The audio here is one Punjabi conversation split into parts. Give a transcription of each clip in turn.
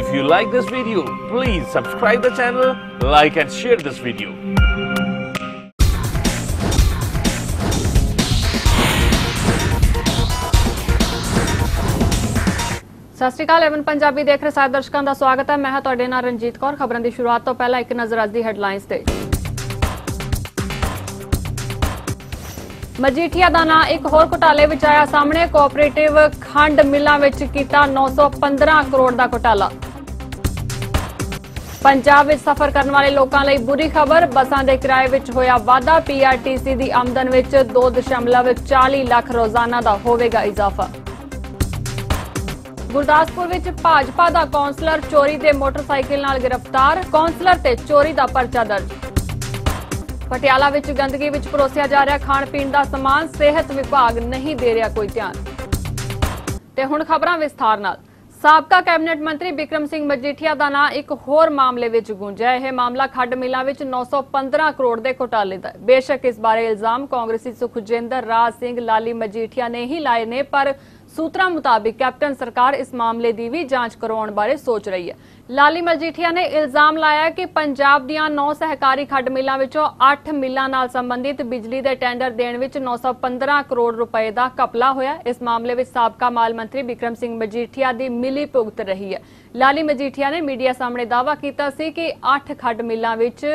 If you like this video, please subscribe the channel, like and share this video. ਸਤਿ ਸ਼੍ਰੀ ਅਕਾਲ ਐਵਨ ਪੰਜਾਬੀ ਦੇਖ ਰਹੇ ਸਾਰੇ ਦਰਸ਼ਕਾਂ ਦਾ ਸਵਾਗਤ ਹੈ। ਮੈਂ ਹਾਂ ਤੁਹਾਡੇ ਨਾਲ ਰਣਜੀਤ ਕੌਰ। ਖਬਰਾਂ ਦੀ ਸ਼ੁਰੂਆਤ ਤੋਂ ਪਹਿਲਾਂ ਇੱਕ ਨਜ਼ਰ ਅੱਜ ਦੀ ਹੈਡਲਾਈਨਸ ਤੇ। ਮਜੀਠੀਆ ਦਾ ਨਾਂ ਇੱਕ ਹੋਰ ਘੁਟਾਲੇ ਵਿੱਚ ਆਇਆ ਸਾਹਮਣੇ। ਕੋਆਪਰੇਟਿਵ ਖੰਡ ਮਿੱਲਾਂ ਵਿੱਚ ਕੀਤਾ 915 ਕਰੋੜ ਦਾ ਘੁਟਾਲਾ। ਪੰਜਾਬ ਵਿੱਚ ਸਫ਼ਰ ਕਰਨ ਵਾਲੇ ਲੋਕਾਂ ਲਈ ਬੁਰੀ ਖਬਰ। ਬੱਸਾਂ ਦੇ ਕਿਰਾਏ ਵਿੱਚ ਹੋਇਆ ਵਾਧਾ। ਪੀਆਰਟੀਸੀ ਦੀ ਆਮਦਨ ਵਿੱਚ 2.40 ਲੱਖ ਰੋਜ਼ਾਨਾ ਦਾ ਹੋਵੇਗਾ ਇਜ਼ਾਫਾ। ਗੁਰਦਾਸਪੁਰ ਵਿੱਚ ਭਾਜਪਾ ਦਾ ਕੌਂਸਲਰ ਚੋਰੀ ਦੇ ਮੋਟਰਸਾਈਕਲ ਨਾਲ ਗ੍ਰਿਫਤਾਰ। ਕੌਂਸਲਰ ਤੇ ਚੋਰੀ ਦਾ ਪਰਚਾ ਦਰਜ। ਪਟਿਆਲਾ ਵਿੱਚ ਗੰਦਗੀ ਵਿੱਚ ਪਰੋਸਿਆ ਜਾ ਰਿਹਾ ਖਾਣ ਪੀਣ ਦਾ ਸਮਾਨ ਸਿਹਤ ਵਿਭਾਗ ਨਹੀਂ ਦੇ ਰਿਹਾ ਕੋਈ ਧਿਆਨ। ਤੇ ਹੁਣ ਖਬਰਾਂ ਵਿਸਥਾਰ ਨਾਲ। ਸਾਬਕਾ ਕੈਬਨਿਟ ਮੰਤਰੀ ਬਿਕਰਮ ਸਿੰਘ ਮਜੀਠੀਆ ਦਾ ਨਾਂ ਇੱਕ ਹੋਰ ਮਾਮਲੇ ਵਿੱਚ ਗੂੰਜਿਆ। ਇਹ ਮਾਮਲਾ ਖੱਡ ਮਿਲਾਂ ਵਿੱਚ 915 ਕਰੋੜ ਦੇ ਘੁਟਾਲੇ ਦਾ ਬੇਸ਼ੱਕ ਇਸ ਬਾਰੇ ਇਲਜ਼ਾਮ ਕਾਂਗਰਸੀ ਸੁਖਜਿੰਦਰ ਰਾਜ ਸਿੰਘ, ਲਾਲੀ ਮਜੀਠੀਆ ਨੇ ਹੀ ਲਾਏ ਨੇ, ਪਰ ਸੂਤਰਾਂ ਮੁਤਾਬਿਕ ਕੈਪਟਨ ਸਰਕਾਰ ਇਸ ਮਾਮਲੇ ਦੀ ਵੀ ਜਾਂਚ ਕਰਵਾਉਣ ਬਾਰੇ ਸੋਚ ਰਹੀ ਹੈ। ਲਾਲੀ ਮਜੀਠੀਆ ਨੇ ਇਲਜ਼ਾਮ ਲਾਇਆ ਕਿ ਪੰਜਾਬ ਦੀਆਂ 9 ਸਹਿਕਾਰੀ ਖੱਡ ਮਿਲਾਂ ਵਿੱਚੋਂ 8 ਮਿਲਾਂ ਨਾਲ ਸੰਬੰਧਿਤ ਬਿਜਲੀ ਦੇ ਟੈਂਡਰ ਦੇਣ ਵਿੱਚ 915 ਕਰੋੜ ਰੁਪਏ ਦਾ ਕਪਲਾ ਹੋਇਆ। ਇਸ ਮਾਮਲੇ ਵਿੱਚ ਸਾਬਕਾ ਮਾਲ ਮੰਤਰੀ ਬਿਕਰਮ ਸਿੰਘ ਮਜੀਠੀਆ ਦੀ ਮਿਲੀ ਭੁਗਤ ਰਹੀ ਹੈ। ਲਾਲੀ ਮਜੀਠੀਆ ਨੇ ਮੀਡੀਆ ਸਾਹਮਣੇ ਦਾਅਵਾ ਕੀਤਾ ਸੀ ਕਿ 8 ਖੱਡ ਮਿਲਾਂ ਵਿੱਚ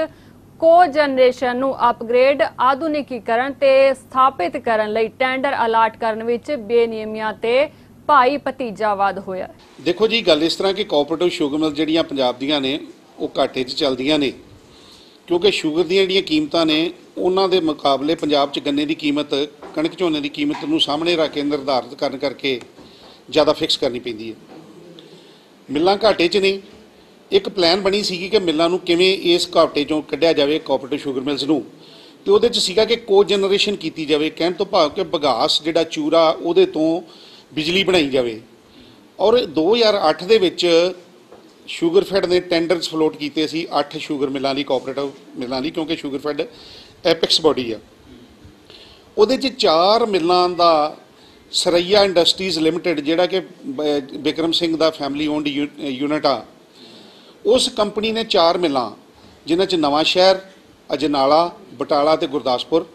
ਕੋ ਜਨਰੇਸ਼ਨ ਨੂੰ ਅਪਗ੍ਰੇਡ ਆਧੁਨਿਕੀਕਰਨ ਤੇ ਸਥਾਪਿਤ ਕਰਨ ਲਈ ਟੈਂਡਰ ਅਲਾਟ ਕਰਨ ਵਿੱਚ ਬੇਨਿਯਮੀਆਂ ਤੇ ਭਾਈ ਭਤੀਜਾਵਾਦ ਹੋਇਆ ਦੇਖੋ ਜੀ, ਗੱਲ ਇਸ ਤਰ੍ਹਾਂ ਕਿ ਕੋਆਪਰੇਟਿਵ ਸ਼ੂਗਰ ਮਿਲ ਜਿਹੜੀਆਂ ਪੰਜਾਬ ਦੀਆਂ ਨੇ, ਉਹ ਘਾਟੇ 'ਚ ਚੱਲਦੀਆਂ ਨੇ। ਕਿਉਂਕਿ ਸ਼ੂਗਰ ਦੀਆਂ ਜਿਹੜੀਆਂ ਕੀਮਤਾਂ ਨੇ, ਉਹਨਾਂ ਦੇ ਮੁਕਾਬਲੇ ਪੰਜਾਬ 'ਚ ਗੰਨੇ ਦੀ ਕੀਮਤ, ਕਣਕ ਝੋਨੇ ਦੀ ਕੀਮਤ ਨੂੰ ਸਾਹਮਣੇ ਰੱਖ ਕੇ ਨਿਰਧਾਰਿਤ ਕਰਨ ਕਰਕੇ ਜ਼ਿਆਦਾ ਫਿਕਸ ਕਰਨੀ ਪੈਂਦੀ ਹੈ। ਮਿੱਲਾਂ ਘਾਟੇ 'ਚ ਨਹੀਂ ਇੱਕ ਪਲਾਨ ਬਣੀ ਸੀਗੀ ਕਿ ਮਿੱਲਾਂ ਨੂੰ ਕਿਵੇਂ ਇਸ ਘਾਟੇ 'ਚੋਂ ਕੱਢਿਆ ਜਾਵੇ ਕੋਆਪਰੇਟਿਵ ਸ਼ੂਗਰ ਮਿਲਸ ਨੂੰ। ਤੇ ਉਹਦੇ 'ਚ ਸੀਗਾ ਕਿ ਕੋ ਜਨਰੇਸ਼ਨ ਕੀਤੀ ਜਾਵੇ, ਕਹਿਣ ਤੋਂ ਭਾਵ ਕਿ ਬਗਾਸ ਜਿਹੜਾ ਚੂਰਾ ਉਹਦੇ ਤੋਂ ਬਿਜਲੀ ਬਣਾਈ ਜਾਵੇ। ਔਰ 2008 ਦੇ ਵਿੱਚ ਸ਼ੂਗਰਫੈਡ ਨੇ ਟੈਂਡਰਸ ਫਲੋਟ ਕੀਤੇ ਸੀ 8 ਸ਼ੂਗਰ ਮਿਲਾਂ ਲਈ ਕੋਆਪਰੇਟਿਵ ਮਿਲਾਂ ਲਈ, ਕਿਉਂਕਿ ਸ਼ੂਗਰਫੈਡ ਐਪੈਕਸ ਬਾਡੀ ਆ। ਉਹਦੇ 'ਚ ਚਾਰ ਮਿਲਾਂ ਦਾ ਸਰਈਆ ਇੰਡਸਟਰੀਜ਼ ਲਿਮਟਿਡ ਜਿਹੜਾ ਕਿ ਬਿਕਰਮ ਸਿੰਘ ਦਾ ਫੈਮਿਲੀ ਓਨਡ ਯੂਨਿਟ ਆ। ਉਸ ਕੰਪਨੀ ਨੇ ਚਾਰ ਮਿਲਾਂ, ਜਿਨ੍ਹਾਂ 'ਚ ਨਵਾਂ ਸ਼ਹਿਰ, ਅਜਨਾਲਾ, ਬਟਾਲਾ ਤੇ ਗੁਰਦਾਸਪੁਰ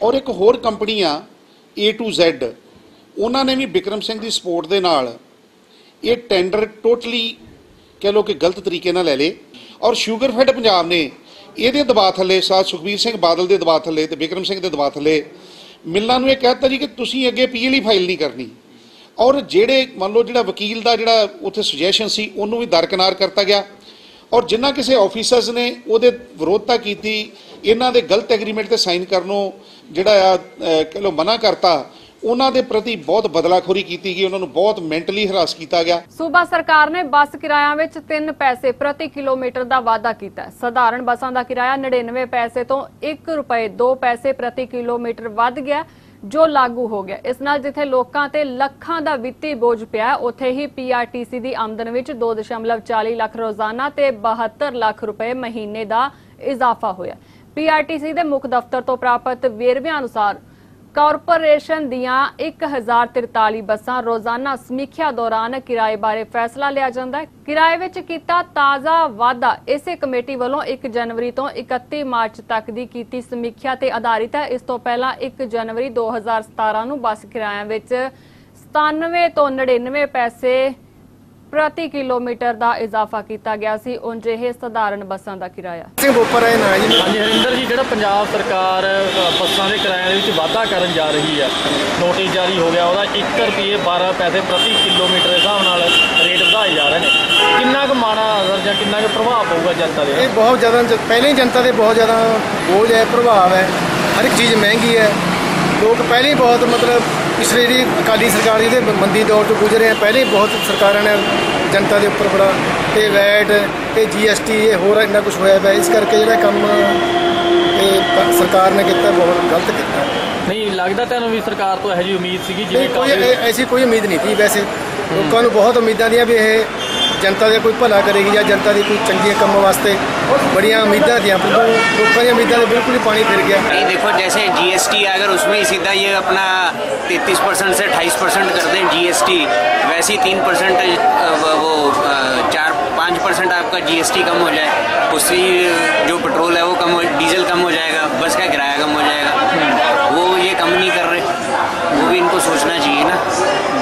ਔਰ ਇੱਕ ਹੋਰ ਕੰਪਨੀ ਆ, A to Z ਉਹਨਾਂ ਨੇ ਵੀ ਬਿਕਰਮ ਸਿੰਘ ਦੀ ਸਪੋਰਟ ਦੇ ਨਾਲ ਇਹ ਟੈਂਡਰ ਟੋਟਲੀ ਕਹਿ ਲੋ ਕਿ ਗਲਤ ਤਰੀਕੇ ਨਾਲ ਲੈ ਲੇ ਔਰ ਸ਼ੂਗਰਫੈਡ ਪੰਜਾਬ ਨੇ ਇਹਦੇ ਦਬਾਅ ਥੱਲੇ ਸਾਥ ਸੁਖਬੀਰ ਸਿੰਘ ਬਾਦਲ ਦੇ ਦਬਾਅ ਥੱਲੇ ਤੇ ਬਿਕਰਮ ਸਿੰਘ ਦੇ ਦਬਾਅ ਥੱਲੇ ਮਿੱਲਾਂ ਨੂੰ ਇਹ ਕਹਿਤਾ ਜੀ ਕਿ ਤੁਸੀਂ ਅੱਗੇ ਪੀਐਲਈ ਫਾਈਲ ਨਹੀਂ ਕਰਨੀ। ਔਰ ਜਿਹੜੇ ਮੰਨ ਲਓ ਜਿਹੜਾ ਵਕੀਲ ਦਾ ਜਿਹੜਾ ਉੱਥੇ ਸੁਜੈਸ਼ਨ ਸੀ ਉਹਨੂੰ ਵੀ ਦਰਕਨਾਰ ਕਰਤਾ ਗਿਆ। ਔਰ ਜਿੰਨਾ ਕਿਸੇ ਆਫੀਸਰਸ ਨੇ ਉਹਦੇ ਵਿਰੋਧਤਾ ਕੀਤੀ ਇਹਨਾਂ ਦੇ ਗਲਤ ਐਗਰੀਮੈਂਟ ਤੇ ਸਾਈਨ ਕਰਨੋਂ ਜਿਹੜਾ ਆ ਅਹ, ਕਹਿ ਮਨਾ ਕਰਤਾ ਉਹਨਾਂ ਦੇ ਪ੍ਰਤੀ ਬਹੁਤ ਬਦਲਾਖੋਰੀ ਕੀਤੀ ਗਈ ਉਹਨਾਂ ਨੂੰ ਬਹੁਤ ਮੈਂਟਲੀ ਹਰਾਸ ਕੀਤਾ ਗਿਆ। ਸੂਬਾ ਸਰਕਾਰ ਨੇ ਬੱਸ ਕਿਰਾਇਆਂ ਵਿੱਚ 3 ਪੈਸੇ ਪ੍ਰਤੀ ਕਿਲੋਮੀਟਰ ਦਾ ਵਾਅਦਾ ਕੀਤਾ। ਹੈ ਸਧਾਰਨ ਬੱਸਾਂ ਦਾ ਕਿਰਾਇਆ 99 ਪੈਸੇ ਤੋਂ 1 ਰੁਪਏ 2 ਪੈਸੇ ਪ੍ਰਤੀ ਕਿਲੋਮੀਟਰ ਵੱਧ ਗਿਆ। ਜੋ ਲਾਗੂ ਹੋ ਗਿਆ। ਇਸ ਨਾਲ ਜਿੱਥੇ ਲੋਕਾਂ ਤੇ ਲੱਖਾਂ ਦਾ ਵਿੱਤੀ ਬੋਝ ਪਿਆ ਉੱਥੇ ਹੀ ਪੀਆਰਟੀਸੀ ਦੀ ਆਮਦਨ ਵਿੱਚ 2.40 ਲੱਖ ਰੋਜ਼ਾਨਾ ਤੇ 72 ਲੱਖ ਰੁਪਏ ਮਹੀਨੇ ਦਾ ਇਜ਼ਾਫਾ ਹੋਇਆ। ਪੀਆਰਟੀਸੀ ਦੇ ਮੁੱਖ ਦਫ਼ਤਰ ਤੋਂ ਪ੍ਰਾਪਤ ਵੇਰਵਿਆਂ ਅਨੁਸਾਰ ਕਾਰਪੋਰੇਸ਼ਨ ਦੀਆਂ 1043 ਬੱਸਾਂ ਰੋਜ਼ਾਨਾ ਸਮੀਖਿਆ ਦੌਰਾਨ ਕਿਰਾਏ ਬਾਰੇ ਫੈਸਲਾ ਲਿਆ ਜਾਂਦਾ ਹੈ। ਕਿਰਾਏ ਵਿੱਚ ਕੀਤਾ ਤਾਜ਼ਾ ਵਾਧਾ। ਇਸੇ ਕਮੇਟੀ ਵੱਲੋਂ 1 ਜਨਵਰੀ ਤੋਂ 31 ਮਾਰਚ ਤੱਕ ਦੀ ਕੀਤੀ ਸਮੀਖਿਆ ਤੇ ਆਧਾਰਿਤ ਹੈ। ਇਸ ਤੋਂ ਪਹਿਲਾਂ 1 ਜਨਵਰੀ 2017 ਨੂੰ ਬੱਸ ਕਿਰਾਇਆਂ ਵਿੱਚ 97 ਤੋਂ 99 ਪੈਸੇ ਪ੍ਰਤੀ ਕਿਲੋਮੀਟਰ ਦਾ ਇਜ਼ਾਫਾ ਕੀਤਾ ਗਿਆ ਸੀ ਉਂਝ ਇਹ ਸਧਾਰਨ ਬੱਸਾਂ ਦਾ ਕਿਰਾਇਆ। ਸਿੰਘ ਬੋਪਰ ਹੈ ਨਾ ਜੀ। ਹਾਂਜੀ ਹਰਿੰਦਰ ਜੀ ਜਿਹੜਾ ਪੰਜਾਬ ਸਰਕਾਰ ਬੱਸਾਂ ਦੇ ਕਿਰਾਇਆਂ ਦੇ ਵਿੱਚ ਵਾਧਾ ਕਰਨ ਜਾ ਰਹੀ ਹੈ ਨੋਟਿਸ ਜਾਰੀ ਹੋ ਗਿਆ ਉਹਦਾ 1 ਰੁਪਏ 12 ਪੈਸੇ ਪ੍ਰਤੀ ਕਿਲੋਮੀਟਰ ਦੇ ਹਿਸਾਬ ਨਾਲ ਰੇਟ ਵਧਾਏ ਜਾ ਰਹੇ ਨੇ। ਕਿੰਨਾ ਕੁ ਮਾੜਾ ਅਸਰ ਜਾਂ ਕਿੰਨਾ ਕੁ ਪ੍ਰਭਾਵ ਪਊਗਾ ਜਨਤਾ ਦੇ ਇਹ ਬਹੁਤ ਜ਼ਿਆਦਾ ਪਹਿਲਾਂ ਹੀ ਜਨਤਾ ਦੇ ਬਹੁਤ ਜ਼ਿਆਦਾ ਬੋਝ ਹੈ ਪ੍ਰਭਾਵ ਹੈ। ਹਰ ਇੱਕ ਚੀਜ਼ ਮਹਿੰਗੀ ਹੈ। ਲੋਕ ਪਹਿਲਾਂ ਹੀ ਬਹੁਤ ਮਤਲਬ ਪਿਛਲੇ ਜਿਹੜੀ ਅਕਾਲੀ ਸਰਕਾਰ ਜਿਹਦੇ ਮੰਦੀ ਦੌਰ ਤੋਂ ਗੁਜ਼ਰੇ ਆ ਪਹਿਲਾਂ ਬਹੁਤ ਸਰਕਾਰਾਂ ਨੇ ਜਨਤਾ ਦੇ ਉੱਪਰ ਬੜਾ ਤੇ ਵੈਟ ਤੇ ਜੀਐਸਟੀ ਇਹ ਹੋਰ ਇੰਨਾ ਕੁਝ ਹੋਇਆ ਪਿਆ ਇਸ ਕਰਕੇ ਜਿਹੜਾ ਕੰਮ ਇਹ ਸਰਕਾਰ ਨੇ ਕੀਤਾ ਬਹੁਤ ਗਲਤ ਕੀਤਾ। ਨਹੀਂ ਲੱਗਦਾ ਤੁਹਾਨੂੰ ਵੀ ਸਰਕਾਰ ਤੋਂ ਇਹੋ ਜਿਹੀ ਉਮੀਦ ਸੀਗੀ ਜਿਵੇਂ ਕੋਈ ਐਸੀ ਕੋਈ ਉਮੀਦ ਨਹੀਂ ਸੀ ਵੈਸੇ ਲੋਕਾਂ ਨੂੰ ਬਹੁਤ ਉਮੀਦਾਂ ਦੀਆਂ ਵੀ ਇਹ ਜਨਤਾ ਦੇ ਕੋਈ ਭਲਾ ਕਰੇਗੀ ਜਾਂ ਜਨਤਾ ਦੀ ਕੋਈ ਚੰਗੇ ਕੰਮ ਵਾਸਤੇ ਬੜੀਆਂ ਉਮੀਦਾਂ ਥੀਆਂ ਪਰ ਲੋਕਾਂ ਦੀਆਂ ਉਮੀਦਾਂ ਦੇ ਬਿਲਕੁਲ ਹੀ ਪਾਣੀ ਫਿਰ ਗਿਆ नहीं देखो जैसे जीएसटी है अगर उसमें ही सीधा ये अपना 33 परसेंट से 28 परसेंट कर दें जीएसटी वैसे ही तीन परसेंट वो चार आपका जीएसटी कम हो जाए उससे ही जो पेट्रोल है वो कम हो डीजल कम हो जाएगा बस का किराया कम हो जाएगा वो ये कम नहीं कर रहे वो भी इनको सोचना चाहिए ना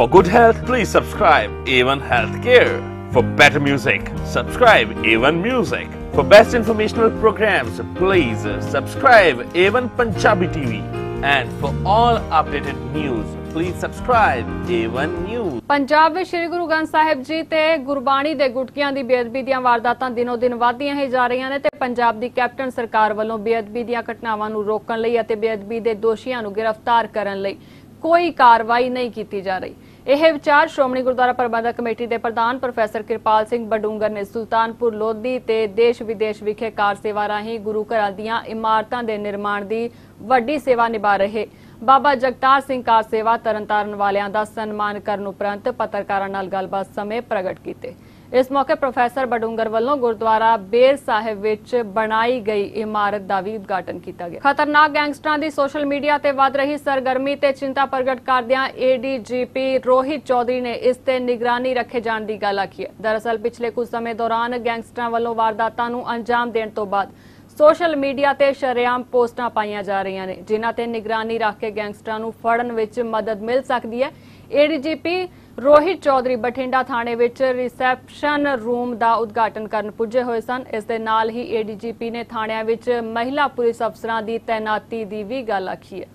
For good health, please subscribe A1 Healthcare. For better music, subscribe A1 Music. For best informational programs, please subscribe A1 Punjabi TV. And for all updated news, please subscribe A1 News. Punjab ਵਿੱਚ ਸ੍ਰੀ ਗੁਰੂ ਗ੍ਰੰਥ ਸਾਹਿਬ ਜੀ ਤੇ ਗੁਰਬਾਣੀ ਦੇ ਗੁਟਕਿਆਂ ਦੀ ਬੇਅਦਬੀ ਦੀਆਂ ਵਾਰਦਾਤਾਂ ਦਿਨੋ ਦਿਨ ਵਧਦੀਆਂ ਹੀ ਜਾ ਰਹੀਆਂ ਨੇ ਤੇ ਪੰਜਾਬ ਦੀ ਕੈਪਟਨ ਸਰਕਾਰ ਵੱਲੋਂ ਬੇਅਦਬੀ ਦੀਆਂ ਘਟਨਾਵਾਂ ਨੂੰ ਰੋਕਣ ਲਈ ਅਤੇ ਬੇਅਦਬੀ ਦੇ ਦੋਸ਼ੀਆਂ ਨੂੰ ਗ੍ਰਿਫਤਾਰ ਕਰਨ ਲਈ ਕੋਈ ਕਾਰਵਾਈ ਨਹੀਂ ਕੀਤੀ ਜਾ ਰਹੀ ਇਹ ਵਿਚਾਰ ਸ਼੍ਰੋਮਣੀ ਗੁਰਦੁਆਰਾ ਪ੍ਰਬੰਧਕ ਕਮੇਟੀ ਦੇ ਪ੍ਰਧਾਨ ਪ੍ਰੋਫੈਸਰ ਕਿਰਪਾਲ ਸਿੰਘ ਬਡੂੰਗਰ ਨੇ ਸੁਲਤਾਨਪੁਰ ਲੋਧੀ ਤੇ ਦੇਸ਼ ਵਿਦੇਸ਼ ਵਿਖੇ ਕਾਰ ਸੇਵਾ ਰਾਹੀਂ ਗੁਰੂ ਘਰਾਂ ਦੀਆਂ ਇਮਾਰਤਾਂ ਦੇ ਨਿਰਮਾਣ ਦੀ ਵੱਡੀ ਸੇਵਾ ਨਿਭਾ ਰਹੇ। ਬਾਬਾ ਜਗਤਾਰ ਸਿੰਘ ਕਾਰ ਸੇਵਾ ਤਰਨਤਾਰਨ ਵਾਲਿਆਂ ਦਾ ਸਨਮਾਨ ਕਰਨ ਉਪਰੰਤ ਪੱਤਰਕਾਰਾਂ ਨਾਲ ਗੱਲਬਾਤ ਸਮੇਂ ਪ੍ਰਗਟ ਕੀਤੇ। ਇਸ ਮੌਕੇ ਪ੍ਰੋਫੈਸਰ ਬਡੂੰਗਰ ਵੱਲੋਂ ਗੁਰਦੁਆਰਾ ਬੇਰ ਸਾਹਿਬ ਵਿੱਚ ਬਣਾਈ ਗਈ ਇਮਾਰਤ ਦਾ ਵੀ ਉਦਘਾਟਨ ਕੀਤਾ ਗਿਆ। ਖਤਰਨਾਕ ਗੈਂਗਸਟਰਾਂ ਦੀ ਸੋਸ਼ਲ ਮੀਡੀਆ ਤੇ ਵੱਧ ਰਹੀ ਸਰਗਰਮੀ ਤੇ ਚਿੰਤਾ ਪ੍ਰਗਟ ਕਰਦਿਆਂ ਏਡੀਜੀਪੀ ਰੋਹਿਤ ਚੌਧਰੀ ਨੇ ਇਸ ਤੇ ਨਿਗਰਾਨੀ ਰੱਖੇ ਜਾਣ ਦੀ ਗੱਲ ਆਖੀ ਹੈ। ਦਰਅਸਲ, ਪਿਛਲੇ ਕੁਝ ਸਮੇਂ ਦੌਰਾਨ ਗੈਂਗਸਟਰਾਂ ਵੱਲੋਂ ਵਾਰਦਾਤਾਂ ਨੂੰ ਅੰਜਾਮ ਦੇਣ ਤੋਂ ਬਾਅਦ ਸੋਸ਼ਲ ਮੀਡੀਆ ਤੇ ਸ਼ਰੇਆਮ ਪੋਸਟਾਂ ਪਾਈਆਂ ਜਾ ਰਹੀਆਂ ਨੇ, ਜਿਨ੍ਹਾਂ ਤੇ ਨਿਗਰਾਨੀ ਰੱਖ ਕੇ ਗੈਂਗਸਟਰਾਂ ਨੂੰ ਫੜਨ ਵਿੱਚ ਮਦਦ ਮਿਲ ਸਕਦੀ ਹੈ। ਏਡੀਜੀਪੀ ਰੋਹਿਤ ਚੌਧਰੀ ਬਠਿੰਡਾ ਥਾਣੇ ਵਿੱਚ ਰਿਸੈਪਸ਼ਨ ਰੂਮ ਦਾ ਉਦਘਾਟਨ ਕਰਨ ਪੁੱਜੇ ਹੋਏ ਸਨ। ਇਸ ਦੇ ਨਾਲ ਹੀ ਏਡੀਜੀਪੀ ਨੇ ਥਾਣਿਆਂ ਵਿੱਚ ਮਹਿਲਾ ਪੁਲਿਸ ਅਫਸਰਾਂ ਦੀ ਤਾਇਨਾਤੀ ਦੀ ਵੀ ਗੱਲ ਆਖੀ ਹੈ।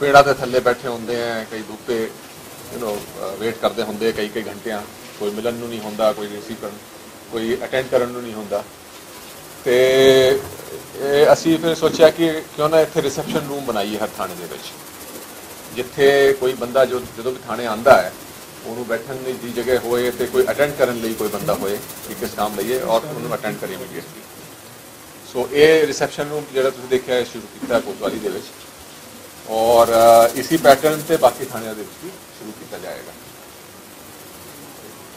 ਪੇੜਾਂ ਦੇ ਥੱਲੇ ਬੈਠੇ ਹੁੰਦੇ ਆ, ਕਈ ਧੁੱਪੇ ਯੂ نو ਵੇਟ ਕਰਦੇ ਹੁੰਦੇ ਆ, ਕਈ ਕਈ ਘੰਟਿਆਂ। ਕੋਈ ਮਿਲਣ ਨੂੰ ਨਹੀਂ ਹੁੰਦਾ, ਕੋਈ ਰਿਸੀਵ ਕਰਨ ਕੋਈ ਅਟੈਂਡ ਕਰਨ ਨੂੰ ਨਹੀਂ ਹੁੰਦਾ। ਤੇ ਅਸੀਂ ਫਿਰ ਸੋਚਿਆ ਕਿ ਕਿਉਂ ਨਾ ਇੱਥੇ ਰਿਸੈਪਸ਼ਨ ਰੂਮ ਬਣਾਈਏ ਹਰ ਥਾਣੇ ਦੇ ਵਿੱਚ। ਜਿੱਥੇ ਕੋਈ ਬੰਦਾ ਜੋ ਜਦੋਂ ਵੀ ਥਾਣੇ ਆਂਦਾ ਹੈ ਉਹਨੂੰ ਬੈਠਣ ਲਈ ਦੀ ਜਗ੍ਹਾ ਹੋਏ ਤੇ ਕੋਈ ਅਟੈਂਡ ਕਰਨ ਲਈ ਕੋਈ ਬੰਦਾ ਹੋਏ ਕਿ ਕਿਸ ਕੰਮ ਲਈਏ ਔਰ ਉਹਨੂੰ ਅਟੈਂਡ ਕਰੀਏ ਇਮੀਡੀਏਟਲੀ ਸੋ ਇਹ ਰਿਸੈਪਸ਼ਨ ਰੂਮ ਜਿਹੜਾ ਤੁਸੀਂ ਦੇਖਿਆ ਹੈ ਸ਼ੁਰੂ ਕੀਤਾ ਕੋਤਵਾਲੀ ਦੇ ਵਿੱਚ। ਔਰ ਅ, ਪੈਟਰਨ ਤੇ ਬਾਕੀ ਥਾਣਿਆਂ ਦੇ ਵਿੱਚ ਵੀ ਸ਼ੁਰੂ ਕੀਤਾ ਜਾਏਗਾ।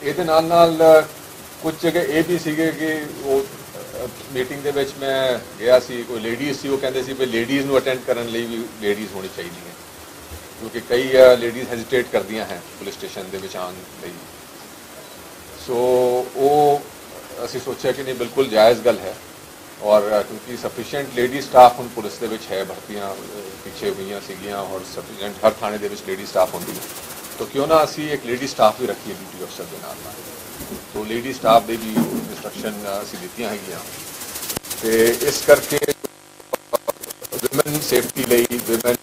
ਇਹਦੇ ਨਾਲ ਨਾਲ ਅ, ਕੁਝ ਜਗ੍ਹਾ ਇਹ ਵੀ ਸੀਗੇ ਕਿ ਉਹ ਮੀਟਿੰਗ ਦੇ ਵਿੱਚ ਮੈਂ ਗਿਆ ਸੀ ਕੋਈ ਲੇਡੀਜ਼ ਸੀ ਉਹ ਕਹਿੰਦੇ ਸੀ ਵੀ ਲੇਡੀਜ਼ ਨੂੰ ਅਟੈਂਡ ਕਰਨ ਲਈ ਵੀ ਲੇਡੀਜ਼ ਹੋਣੀ ਚਾਹੀਦੀ ਹੈ। ਕਿਉਂਕਿ ਕਈ ਲੇਡੀਜ਼ ਹੈਜ਼ਿਟੇਟ ਕਰਦੀਆਂ ਹੈ ਪੁਲਿਸ ਸਟੇਸ਼ਨ ਦੇ ਵਿੱਚ ਆਉਣ ਲਈ। ਸੋ ਉਹ ਅਸੀਂ ਸੋਚਿਆ ਕਿ ਨਹੀਂ, ਬਿਲਕੁਲ ਜਾਇਜ਼ ਗੱਲ ਹੈ। ਔਰ ਕਿਉਂਕਿ ਸਫੀਸ਼ੀਐਂਟ ਲੇਡੀ ਸਟਾਫ ਹੁਣ ਪੁਲਿਸ ਦੇ ਵਿੱਚ ਹੈ, ਭਰਤੀਆਂ ਪਿੱਛੇ ਹੋਈਆਂ ਸੀਗੀਆਂ ਔਰ ਸਫੀਸ਼ੀਐਂਟ ਹਰ ਥਾਣੇ ਦੇ ਵਿੱਚ ਲੇਡੀ ਸਟਾਫ ਹੁੰਦੀ ਹੈ ਤਾਂ ਕਿਉਂ ਨਾ ਅਸੀਂ ਇੱਕ ਲੇਡੀ ਸਟਾਫ ਵੀ ਰੱਖੀਏ ਡਿਊਟੀ ਅਫਸਰ ਦੇ ਨਾਲ ਨਾਲ। ਸੋ ਲੇਡੀ ਸਟਾਫ ਦੇ ਵੀ ਇਨਸਟਰਕਸ਼ਨ ਅਸੀਂ ਦਿੱਤੀਆਂ ਹੈਗੀਆਂ। ਤੇ ਇਸ ਕਰਕੇ ਵਿਮਨ ਸੇਫਟੀ ਲਈ ਵਿਮਨ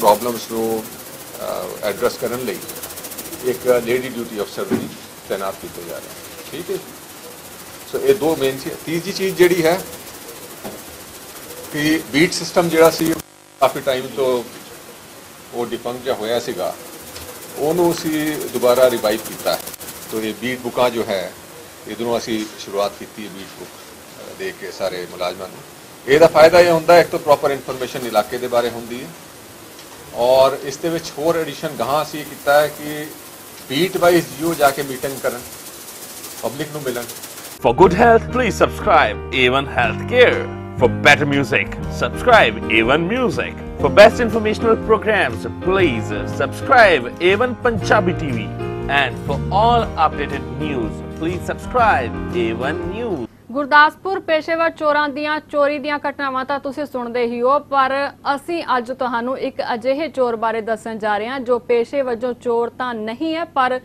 ਪ੍ਰੋਬਲਮਸ uh, ਨੂੰ uh, ਐਡਰੈਸ ਕਰਨ ਲਈ ਇੱਕ ਲੇਡੀ ਡਿਊਟੀ ਅਫਸਰ ਵੀ ਤਾਇਨਾਤ ਕੀਤੇ ਜਾ ਰਹੇ ਠੀਕ ਹੈ ਸੋ ਇਹ ਦੋ ਮੇਨ ਚੀਜ਼ ਤੀਜੀ ਚੀਜ਼ ਜਿਹੜੀ ਹੈ ਕਿ ਬੀਟ ਸਿਸਟਮ ਜਿਹੜਾ ਸੀ, ਕਾਫੀ ਟਾਈਮ ਤੋਂ ਉਹ ਡਿਫੰਕ ਜਿਹਾ ਹੋਇਆ ਸੀਗਾ। ਉਹਨੂੰ ਅਸੀਂ ਦੁਬਾਰਾ ਰਿਵਾਈਵ ਕੀਤਾ ਹੈ। ਤੋ ਇਹ ਬੀਟ ਬੁੱਕਾਂ ਜੋ ਹੈ ਇਧਰੋਂ ਅਸੀਂ ਸ਼ੁਰੂਆਤ ਕੀਤੀ ਹੈ ਬੀਟ ਬੁੱਕ ਦੇ ਕੇ ਸਾਰੇ ਮੁਲਾਜ਼ਮਾਂ ਨੂੰ। ਇਹਦਾ ਫਾਇਦਾ ਇਹ ਹੁੰਦਾ ਹੈ, ਇੱਕ ਤਾਂ ਪ੍ਰੋਪਰ ਇਨਫੋਰਮੇਸ਼ਨ ਇਲਾਕੇ ਦੇ ਬਾਰੇ ਹੁੰਦੀ ਹੈ ਔਰ ਇਸ ਦੇ ਵਿੱਚ ਹੋਰ ਐਡੀਸ਼ਨ ਗਾਹਾਂ ਅਸੀਂ ਕੀਤਾ ਹੈ ਕਿ ਬੀਟ ਵਾਈਜ਼ ਜੀਓ ਜਾ ਕੇ ਮੀਟਿੰਗ ਕਰਨ ਪਬਲਿਕ ਨੂੰ ਮਿਲਣ For good health, please subscribe A1 Healthcare. For better music, subscribe A1 Music. For best informational programs, please subscribe A1 Punjabi TV. And for all updated news, please subscribe A1 News. Gurdaspur ਪੇਸ਼ੇਵਰ ਚੋਰਾਂ ਦੀਆਂ ਚੋਰੀ ਦੀਆਂ ਘਟਨਾਵਾਂ ਤਾਂ ਤੁਸੀਂ ਸੁਣਦੇ ਹੀ ਹੋ, ਪਰ ਅਸੀਂ ਅੱਜ ਤੁਹਾਨੂੰ ਇੱਕ ਅਜਿਹੇ ਚੋਰ ਬਾਰੇ ਦੱਸਣ ਜਾ ਰਹੇ ਹਾਂ ਜੋ ਪੇਸ਼ੇ ਵਜੋਂ ਚੋਰ ਤਾਂ ਨਹੀਂ ਹੈ, ਪਰ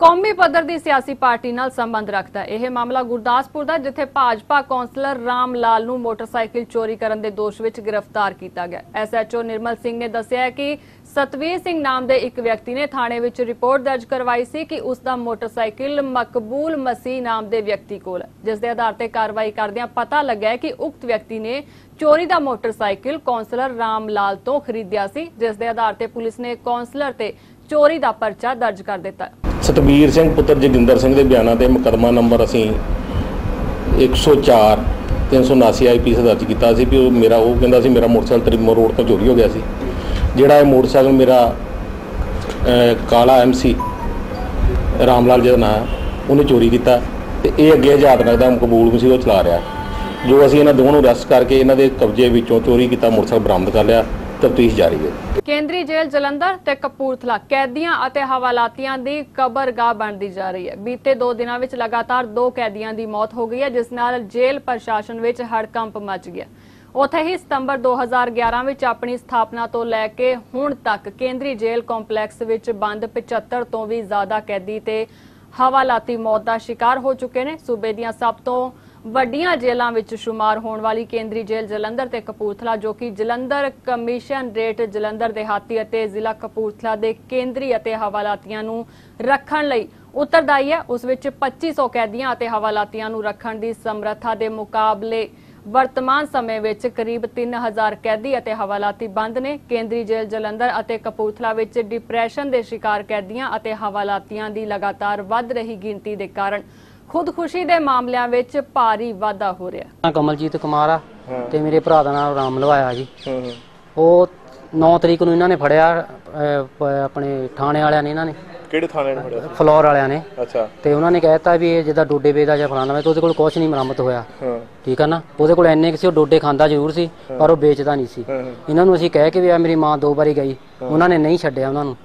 ਕੌਮੀ ਪੱਧਰ ਦੀ ਸਿਆਸੀ ਪਾਰਟੀ ਨਾਲ ਸੰਬੰਧ ਰੱਖਦਾ ਇਹ ਮਾਮਲਾ ਗੁਰਦਾਸਪੁਰ ਦਾ, ਜਿੱਥੇ ਭਾਜਪਾ ਕੌਂਸਲਰ ਰਾਮ ਲਾਲ ਨੂੰ ਮੋਟਰਸਾਈਕਲ ਚੋਰੀ ਕਰਨ ਦੇ ਦੋਸ਼ ਵਿੱਚ ਗ੍ਰਿਫਤਾਰ ਕੀਤਾ ਗਿਆ ਐਸਐਚਓ ਨਿਰਮਲ ਸਿੰਘ ਨੇ ਦੱਸਿਆ ਕਿ ਸਤਵੀਰ ਸਿੰਘ ਨਾਮ ਦੇ ਇੱਕ ਵਿਅਕਤੀ ਨੇ ਥਾਣੇ ਵਿੱਚ ਰਿਪੋਰਟ ਦਰਜ ਕਰਵਾਈ ਸੀ ਕਿ ਉਸ ਦਾ ਮੋਟਰਸਾਈਕਲ ਮਕਬੂਲ ਮਸੀਹ ਨਾਮ ਦੇ ਵਿਅਕਤੀ ਕੋਲ ਜਿਸ ਦੇ ਆਧਾਰ ਤੇ ਕਾਰਵਾਈ ਕਰਦਿਆਂ ਪਤਾ ਲੱਗਾ ਕਿ ਉਕਤ ਵਿਅਕਤੀ ਨੇ ਚੋਰੀ ਦਾ ਮੋਟਰਸਾਈਕਲ ਕੌਂਸਲਰ ਰਾਮ ਲਾਲ ਤੋਂ ਖਰੀਦਿਆ ਸੀ, ਜਿਸ ਦੇ ਆਧਾਰ ਤੇ ਪੁਲਿਸ ਨੇ ਕੌਂਸਲਰ ਤੇ ਚੋਰੀ ਦਾ ਪਰਚਾ ਦਰਜ ਕਰ ਦਿੱਤਾ ਸਤਵੀਰ ਸਿੰਘ ਪੁੱਤਰ ਜਗਿੰਦਰ ਸਿੰਘ ਦੇ ਬਿਆਨਾਂ ਤੇ ਮੁਕੱਦਮਾ ਨੰਬਰ ਅਸੀਂ 104 379 ਆਈਪੀਸੀ ਦਰਜ ਕੀਤਾ ਸੀ ਵੀ ਉਹ ਮੇਰਾ, ਉਹ ਕਹਿੰਦਾ ਸੀ ਮੇਰਾ ਮੋਟਰਸਾਈਕਲ ਤਰੀਮੋ ਰੋਡ ਤੋਂ ਚੋਰੀ ਹੋ ਗਿਆ ਸੀ। ਜਿਹੜਾ ਇਹ ਮੋਟਰਸਾਈਕਲ ਮੇਰਾ ਕਾਲਾ ਐਮਸੀ ਰਾਮਲਾਲ ਜਿਹਦਾ ਨਾਂ ਉਹਨੇ ਚੋਰੀ ਕੀਤਾ ਤੇ ਇਹ ਅੱਗੇ ਹਜ਼ਾਰ ਨਗਰ ਦਾ ਮਕਬੂਲ ਸੀ, ਉਹ ਚਲਾ ਰਿਹਾ। ਜੋ ਅਸੀਂ ਇਹਨਾਂ ਦੋਵਾਂ ਨੂੰ ਅਰੈਸਟ ਕਰਕੇ ਇਹਨਾਂ ਦੇ ਕਬਜ਼ੇ ਵਿੱਚੋਂ ਚੋਰੀ ਕੀਤਾ, ਮੋਟਰਸਾਈਕਲ ਬਰਾਮਦ ਕਰ ਲਿਆ, ਤਫਤੀਸ਼ ਜਾਰੀ ਹੈ। ਕੇਂਦਰੀ ਜੇਲ੍ਹ ਜਲੰਧਰ ਤੇ ਕਪੂਰਥਲਾ, ਕੈਦੀਆਂ ਅਤੇ ਹਵਾਲਾਤੀਆਂ ਦੀ ਕਬਰਗਾਹ ਬਣਦੀ ਜਾ ਰਹੀ ਹੈ। ਬੀਤੇ 2 ਦਿਨਾਂ ਵਿੱਚ ਲਗਾਤਾਰ ਦੋ ਕੈਦੀਆਂ ਦੀ ਮੌਤ ਹੋ ਗਈ ਹੈ, ਜਿਸ ਨਾਲ ਜੇਲ੍ਹ ਪ੍ਰਸ਼ਾਸਨ ਵਿੱਚ ਹੜਕੰਪ ਮਚ ਗਿਆ। ਉੱਥੇ ਹੀ ਸਤੰਬਰ 2011 ਵਿੱਚ ਆਪਣੀ ਸਥਾਪਨਾ ਤੋਂ ਲੈ ਕੇ ਹੁਣ ਤੱਕ ਕੇਂਦਰੀ ਜੇਲ੍ਹ ਕੰਪਲੈਕਸ ਵਿੱਚ ਬੰਦ 75 ਤੋਂ ਵੀ ਜ਼ਿਆਦਾ ਕੈਦੀ ਤੇ ਹਵਾਲਾਤੀ ਮੌਤ ਦਾ ਸ਼ਿਕਾਰ ਹੋ ਚੁੱਕੇ ਨੇ। ਸੂਬੇ ਦੀਆਂ ਸਭ ਤੋਂ ਵੱਡੀਆਂ ਜੇਲ੍ਹਾਂ ਵਿੱਚ ਸ਼ੁਮਾਰ ਹੋਣ ਵਾਲੀ ਕੇਂਦਰੀ ਜੇਲ੍ਹ ਜਲੰਧਰ ਤੇ ਕਪੂਰਥਲਾ, ਜੋ ਕਿ ਜਲੰਧਰ ਕਮਿਸ਼ਨ ਰੇਟ ਜਲੰਧਰ ਦੇਹਾਤੀ ਅਤੇ ਜ਼ਿਲ੍ਹਾ ਕਪੂਰਥਲਾ ਦੇ ਕੇਂਦਰੀ ਅਤੇ ਹਵਾਲਾਤੀਆਂ ਨੂੰ ਰੱਖਣ ਲਈ ਉਤਰਦਾਈ ਹੈ। ਉਸ ਵਿੱਚ 2500 ਕੈਦੀਆਂ ਅਤੇ ਹਵਾਲਾਤੀਆਂ ਨੂੰ ਰੱਖਣ ਦੀ ਸਮਰੱਥਾ ਦੇ ਮੁਕਾਬਲੇ ਵਰਤਮਾਨ ਸਮੇਂ ਵਿੱਚ ਕਰੀਬ 3000 ਕੈਦੀ ਅਤੇ ਹਵਾਲਾਤੀ ਬੰਦ ਨੇ। ਕੇਂਦਰੀ ਜੇਲ੍ਹ ਜਲੰਧਰ ਅਤੇ ਕਪੂਰਥਲਾ ਵਿੱਚ ਡਿਪਰੈਸ਼ਨ ਦੇ ਸ਼ਿਕਾਰ ਕੈਦੀਆਂ ਅਤੇ ਹਵਾਲਾਤੀਆਂ ਦੀ ਲਗਾਤਾਰ ਵੱਧ ਰਹੀ ਗਿਣਤੀ ਦੇ ਕਾਰਨ ਖੁਦਕੁਸ਼ੀ ਦੇ ਮਾਮਲਿਆਂ ਵਿੱਚ ਭਾਰੀ ਵਾਧਾ ਹੋ ਰਿਹਾ। ਮੈਂ ਕਮਲਜੀਤ ਕੁਮਾਰ ਆ ਤੇ ਮੇਰੇ ਭਰਾ ਦਾ ਨਾਮ ਰਾਮ ਲਵਾਇਆ ਜੀ। ਉਹ 9 ਤਰੀਕ ਨੂੰ ਇਹਨਾਂ ਨੇ ਫੜਿਆ ਆਪਣੇ ਥਾਣੇ ਵਾਲਿਆਂ ਨੇ ਇਹਨਾਂ ਨੇ। ਕਿਹੜੇ ਥਾਣੇ ਨੇ ਫੜਿਆ? ਫਲੋਰ ਵਾਲਿਆਂ ਨੇ। ਅੱਛਾ। ਤੇ ਉਹਨਾਂ ਨੇ ਕਹਿਤਾ ਵੀ ਇਹ ਜਿੱਦਾਂ ਡੋਡੇ ਵੇਚਦਾ ਜਾਂ ਫਲਾਣਾ ਵੇ ਤੇ ਉਹਦੇ ਕੋਲ ਕੁਝ ਨਹੀਂ ਬਰਾਮਦ ਹੋਇਆ। ਹਾਂ। ਠੀਕ ਆ ਨਾ? ਉਹਦੇ ਕੋਲ ਐਨੇ ਕਿ ਸੀ ਉਹ ਡੋਡੇ ਖਾਂਦਾ ਜ਼ਰੂਰ ਸੀ ਪਰ ਉਹ ਵੇਚਦਾ ਨਹੀਂ ਸੀ। ਇਹਨਾਂ ਨੂੰ ਅਸੀਂ ਕਹਿ ਕੇ ਵੀ ਆ ਮੇਰੀ ਮਾਂ ਦੋ ਵਾਰੀ ਗਈ। ਉਹਨਾਂ ਨੇ ਨਹੀਂ ਛੱਡਿਆ ਉਹਨਾਂ ਨੂੰ।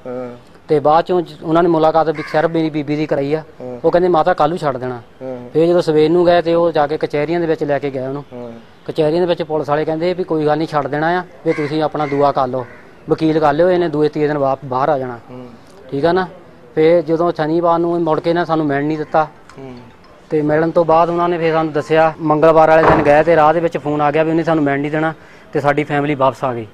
ਤੇ ਬਾਅਦ ਚੋਂ ਉਹਨਾਂ ਨੇ ਮੁਲਾਕਾਤ ਸਿਰਫ ਮੇਰੀ ਬੀਬੀ ਦੀ ਕਰਾਈ ਆ। ਉਹ ਕਹਿੰਦੇ ਮਾਤਾ ਕੱਲ੍ਹ ਨੂੰ ਛੱਡ ਦੇਣਾ। ਫਿਰ ਜਦੋਂ ਸਵੇਰ ਨੂੰ ਗਏ ਤੇ ਉਹ ਜਾ ਕੇ ਕਚਹਿਰੀਆਂ ਦੇ ਵਿੱਚ ਲੈ ਕੇ ਗਏ ਉਹਨੂੰ। ਕਚਹਿਰੀਆਂ ਦੇ ਵਿੱਚ ਪੁਲਿਸ ਵਾਲੇ ਕਹਿੰਦੇ ਵੀ ਕੋਈ ਗੱਲ ਨਹੀਂ ਛੱਡ ਦੇਣਾ ਆ ਵੀ ਤੁਸੀਂ ਆਪਣਾ ਦੁਆ ਕਰ ਲਓ। ਵਕੀਲ ਕਰ ਲਿਓ ਇਹਨੇ ਦੂਏ ਤੀਏ ਦਿਨ ਬਾਹਰ ਆ ਜਾਣਾ। ਠੀਕ ਆ ਨਾ? ਫਿਰ ਜਦੋਂ ਸ਼ਨੀਵਾਰ ਨੂੰ ਮੁੜ ਕੇ ਨਾ ਸਾਨੂੰ ਮਿਲਣ ਨਹੀਂ ਦਿੱਤਾ। ਤੇ ਮਿਲਣ ਤੋਂ ਬਾਅਦ ਉਹਨਾਂ ਨੇ ਫਿਰ ਸਾਨੂੰ ਦੱਸਿਆ ਮੰਗਲਵਾਰ ਵਾਲੇ ਦਿਨ ਗਏ ਤੇ ਰਾਹ ਦੇ ਵਿੱਚ ਫੋਨ ਆ ਗਿਆ ਵੀ ਉਹਨੇ ਸਾਨੂੰ ਮਿਲਣ ਨਹੀਂ ਦੇਣਾ ਤੇ ਸਾਡੀ ਫੈਮਿਲੀ ਵਾਪਸ ਆ ਗਈ।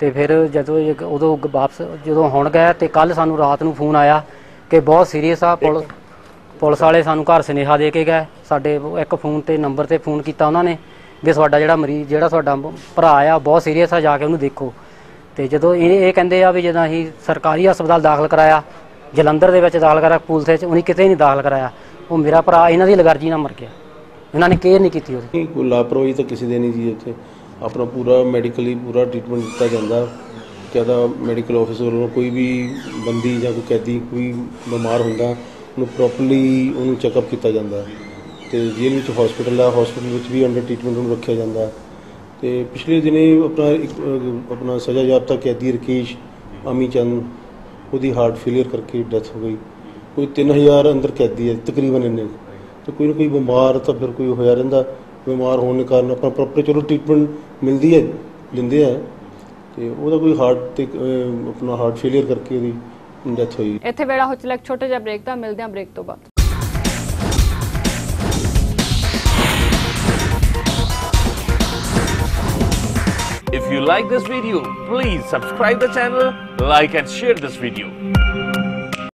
ਤੇ ਫਿਰ ਜਦੋਂ ਉਦੋਂ ਵਾਪਸ ਜਦੋਂ ਹੁਣ ਗਏ ਤੇ ਕੱਲ ਸਾਨੂੰ ਰਾਤ ਨੂੰ ਫੋਨ ਆਇਆ ਕਿ ਬਹੁਤ ਸੀਰੀਅਸ ਆ ਪੁਲਿਸ ਪੁਲਿਸ ਵਾਲੇ ਸਾਨੂੰ ਘਰ ਸੁਨੇਹਾ ਦੇ ਕੇ ਗਏ। ਸਾਡੇ ਇੱਕ ਫੋਨ ਤੇ ਨੰਬਰ ਤੇ ਫੋਨ ਕੀਤਾ ਉਹਨਾਂ ਨੇ ਵੀ ਤੁਹਾਡਾ ਜਿਹੜਾ ਮਰੀਜ਼ ਜਿਹੜਾ ਤੁਹਾਡਾ ਭਰਾ ਆ ਬਹੁਤ ਸੀਰੀਅਸ ਆ ਜਾ ਕੇ ਉਹਨੂੰ ਦੇਖੋ। ਤੇ ਜਦੋਂ ਇਹ ਇਹ ਕਹਿੰਦੇ ਆ ਵੀ ਜਦੋਂ ਅਸੀਂ ਸਰਕਾਰੀ ਹਸਪਤਾਲ ਦਾਖਲ ਕਰਾਇਆ ਜਲੰਧਰ ਦੇ ਵਿੱਚ ਦਾਖਲ ਕਰਾਇਆ ਪੁਲਿਸ ਵਿੱਚ ਉਹਨੇ ਕਿਤੇ ਨਹੀਂ ਦਾਖਲ ਕਰਾਇਆ। ਉਹ ਮੇਰਾ ਭਰਾ, ਇਹਨਾਂ ਦੀ ਅਲਰਜੀ ਨਾਲ ਮਰ ਗਿਆ। ਇਹਨਾਂ ਨੇ ਕੇਅਰ ਨਹੀਂ ਕੀਤੀ ਉਹਦੀ। ਨਹੀਂ ਕੋਈ ਲਾਪਰਵਾਹੀ ਤਾਂ ਕਿਸੇ ਦੇ ਨਹੀਂ ਜੀ ਉੱਥੇ ਆਪਣਾ ਪੂਰਾ ਮੈਡੀਕਲੀ ਪੂਰਾ ਟ੍ਰੀਟਮੈਂਟ ਦਿੱਤਾ ਜਾਂਦਾ। ਜ਼ਿਆਦਾ ਮੈਡੀਕਲ ਆਫਿਸਰ ਵੱਲੋਂ ਕੋਈ ਵੀ ਬੰਦੀ ਜਾਂ ਕੋਈ ਕੈਦੀ, ਕੋਈ ਬਿਮਾਰ ਹੁੰਦਾ, ਉਹਨੂੰ ਪ੍ਰੋਪਰਲੀ ਉਹਨੂੰ ਚੈੱਕਅਪ ਕੀਤਾ ਜਾਂਦਾ। ਤੇ ਜੇਲ੍ਹ ਵਿੱਚ ਹਸਪੀਟਲ ਆ ਹਸਪੀਟਲ ਵਿੱਚ ਵੀ ਅੰਡਰ ਟ੍ਰੀਟਮੈਂਟ ਉਹਨੂੰ ਰੱਖਿਆ ਜਾਂਦਾ। ਤੇ ਪਿਛਲੇ ਦਿਨੇ ਆਪਣਾ ਇੱਕ ਆਪਣਾ ਸਜ਼ਾ ਯਾਬਤਾ ਕੈਦੀ ਰਕੇਸ਼ ਅਮੀ ਚੰਦ, ਉਹਦੀ ਹਾਰਟ ਫੇਲਿਅਰ ਕਰਕੇ ਡੈਥ ਹੋ ਗਈ। ਕੋਈ 3000 ਅੰਦਰ ਕੈਦੀ ਹੈ ਤਕਰੀਬਨ ਇੰਨੇ ਤੇ ਕੋਈ ਨਾ ਕੋਈ ਬਿਮਾਰ ਤਾਂ ਫਿਰ ਕੋਈ ਹੋਇਆ ਰਹਿੰਦਾ। ਬਿਮਾਰ ਹੋਣ ਦੇ ਕਾਰਨ ਆਪਣਾ ਪ੍ਰੋਪਰ ਚਲੋ ਟ੍ਰੀਟਮੈਂਟ ਮਿਲਦੀ ਹੈ ਦਿੰਦੇ ਆ। ਤੇ ਉਹਦਾ ਕੋਈ ਹਾਰਟ ਤੇ ਆਪਣਾ ਹਾਰਟ ਫੇਲਿਅਰ ਕਰਕੇ ਉਹਦੀ ਡੈਥ ਹੋਈ। ਇੱਥੇ ਵੇੜਾ ਹੋ ਚਲਾ ਇੱਕ ਛੋਟਾ ਜਿਹਾ ਬ੍ਰੇਕ ਦਾ ਮਿਲਦੇ ਹਾਂ ਬ੍ਰੇਕ ਤੋਂ ਬਾਅਦ। If you like this video, please subscribe the channel, like and share this video.